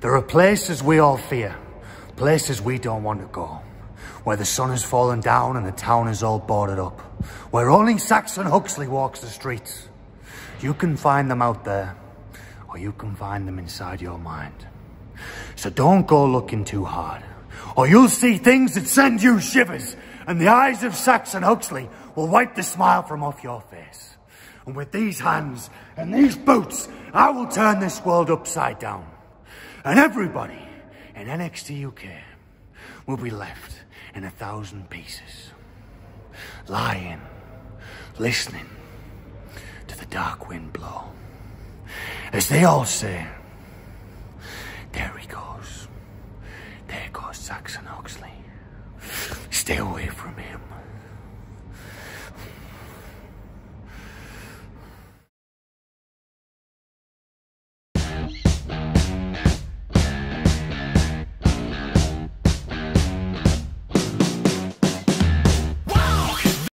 There are places we all fear, places we don't want to go, where the sun has fallen down and the town is all boarded up, where only Saxon Huxley walks the streets. You can find them out there, or you can find them inside your mind. So don't go looking too hard, or you'll see things that send you shivers, and the eyes of Saxon Huxley will wipe the smile from off your face. And with these hands and these boots, I will turn this world upside down. And everybody in NXT UK will be left in a thousand pieces. Lying, listening to the dark wind blow. As they all say, there he goes. There goes Saxon Huxley. Stay away from him.